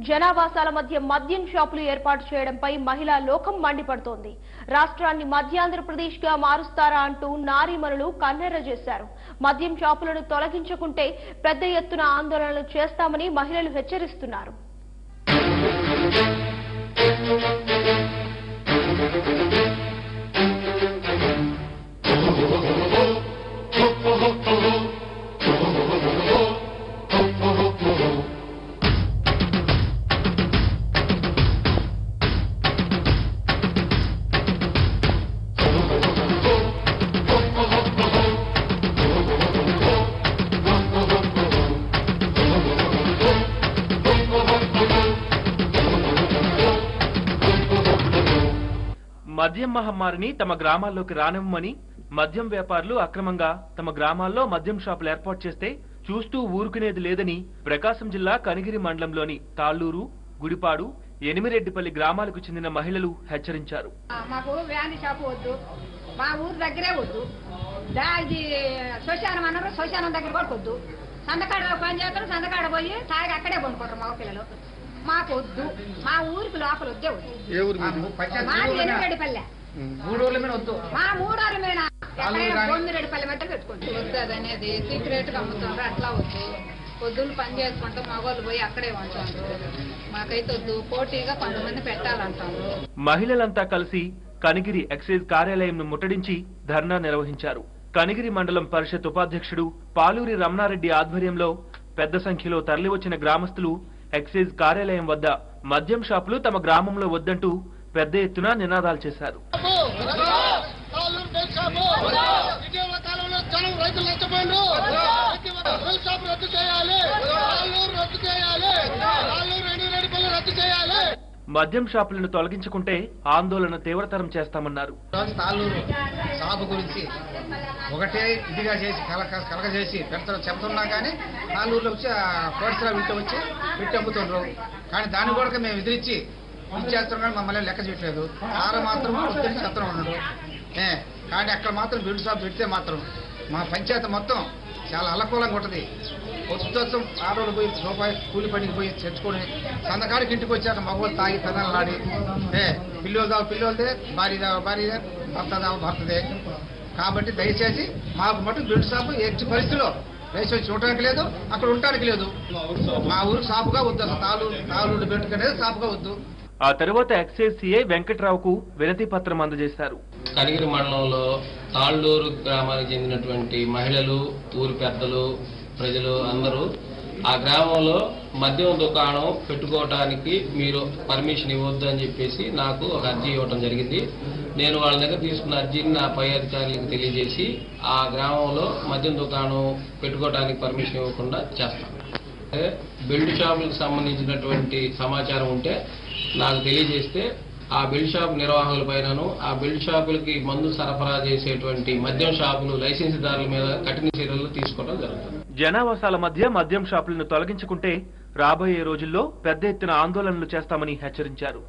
జనావాసాల మధ్య మద్యం షాపులు ఏర్పాటు చేయడంపై మహిళా లోకం మండిపడుతోంది. రాష్ట్రాన్ని మధ్యాంధ్రప్రదేశ్గా మారుస్తారా అంటూ నారీమణులు కన్నెర్ర చేశారు. మద్యం షాపులను తొలగించకుంటే పెద్ద ఎత్తున ఆందోళనలు చేస్తామని మహిళలు హెచ్చరిస్తున్నారు. మద్యం మహమ్మారిని తమ గ్రామాల్లోకి రానివ్వమని మద్యం వ్యాపారులు అక్రమంగా తమ గ్రామాల్లో మద్యం షాపులు ఏర్పాటు చేస్తే చూస్తూ ఊరుకునేది లేదని ప్రకాశం జిల్లా కనిగిరి మండలంలోని తాళ్ళూరు గుడిపాడు ఎనిమిరెడ్డిపల్లి గ్రామాలకు చెందిన మహిళలు హెచ్చరించారు. మాకు వ్యాన్ షాపు వద్దు. మా ఊరు దగ్గరే వద్దు. ఇది శ్మశానం అన్నారు శ్మశానం దగ్గర కూడా వద్దు సందకాడ పని చేస్తారు సందకాడ పోయి తాగి అక్కడే పండుకుంటారు మా పిల్లలు. మాకు వద్దు మా ఊరికి లోపల వద్దే వద్దు ఏ ఊరు మీది మాది ఎనిమిరెడ్డిపల్లె మూడు రోజుల మీద వద్దు. మా మూడారు మీద ఎక్కడైనా కానీ- బొమ్మిరెడ్డిపల్లి మధ్య పెట్టుకుంటాం వద్దు అది అనేది సీక్రెట్గా అట్లా వద్దు. పొద్దున్న పని చేసుకుంటాం మగవాళ్ళు పోయి అక్కడే ఉంటారు మాకైతే వద్దు. పోటీగా కొంతమంది పెట్టాలంటారు. మహిళలంతా కలిసి కనిగిరి ఎక్సైజ్ కార్యాలయంను ముట్టడించి ధర్నా నిర్వహించారు. కనిగిరి మండలం పరిషత్ ఉపాధ్యక్షుడు పాలూరి రమణారెడ్డి ఆధ్వర్యంలో పెద్ద సంఖ్యలో తరలివచ్చిన గ్రామస్తులు ఎక్సైజ్ కార్యాలయం వద్ద మద్యం షాపులు తమ గ్రామంలో వద్దంటూ పెద్ద ఎత్తున నినాదాలు చేశారు. ఇటీవల కాలంలో జనం రైతులు షాప్ రద్దు చేయాలి ఆలూరు రద్దు చేయాలి ఆలూరు ఎన్నిరెడ్డిపల్లి రద్దు చేయాలి మద్యం షాపులను తొలగించుకుంటే ఆందోళన తీవ్రతరం చేస్తామన్నారు. రోజు గురించి ఒకటే ఇదిగా చేసి కలక కలక చేసి పెడతారు చెప్తున్నా కానీ తాళ్ళూరులో వచ్చి కోర్సులో వింటూ వచ్చి పెట్టి అమ్ముతుండ్రు. కానీ దాన్ని కూడా మేము ఎదిరించి ఇచ్చేస్తాం కానీ మమ్మల్ని లెక్క చేయట్లేదు. ఆరు మాత్రం వద్దని చెప్తూనే ఉన్నాడు. ఏ కానీ అక్కడ మాత్రం బిల్డ్ షాప్ పెడితే మాత్రం మా పంచాయతీ మొత్తం చాలా అలకూలంగా ఉంటుంది. పొద్దుత్వం ఆడవాళ్ళు పోయి రూపాయి కూలి పనికి పోయి తెచ్చుకొని సందకాడికి ఇంటికి వచ్చాక మగవాళ్ళు తాగి పెదాలాడి ఏ పిల్లోలు దావ పిల్లోలదే భార్య దావ భార్యదే భర్త దావ భర్తదే. కాబట్టి దయచేసి మాకు మటు బిల్డ్ షాపు ఎట్టి పరిస్థితిలో దయచేసి చూడడానికి లేదు అక్కడ ఉండడానికి లేదు. మా ఊరు షాపుగా వద్దు అసలు తాలు తాలు పెట్టుకునేది షాపుగా వద్దు. ఆ తరువాత ఎక్సైజ్ సిఐ వెంకట్రావుకు వినతి పత్రం అందజేశారు. కనిగిరి మండలంలో తాళ్ళూరు గ్రామానికి చెందినటువంటి మహిళలు ఊరి పెద్దలు ప్రజలు అందరూ ఆ గ్రామంలో మద్యం దుకాణం పెట్టుకోవటానికి మీరు పర్మిషన్ ఇవ్వద్దు అని చెప్పేసి నాకు ఒక అర్జీ ఇవ్వటం జరిగింది. నేను వాళ్ళ దగ్గర తీసుకున్న అర్జీని నా పై అధికారులకు తెలియజేసి ఆ గ్రామంలో మద్యం దుకాణం పెట్టుకోవడానికి పర్మిషన్ ఇవ్వకుండా చేస్తాను. బిల్డ్ షాపులకు సంబంధించినటువంటి సమాచారం ఉంటే నాకు తెలియజేస్తే ఆ బిల్ షాప్ నిర్వాహకుల పైనను ఆ బెల్ట్ షాపులకి మందు సరఫరా చేసేటువంటి మద్యం షాపులు లైసెన్సుదారుల మీద కఠిన చర్యలు తీసుకోవడం జరుగుతుంది. జనావాసాల మధ్య మద్యం షాపులను తొలగించుకుంటే రాబోయే రోజుల్లో పెద్ద ఎత్తున ఆందోళనలు చేస్తామని హెచ్చరించారు.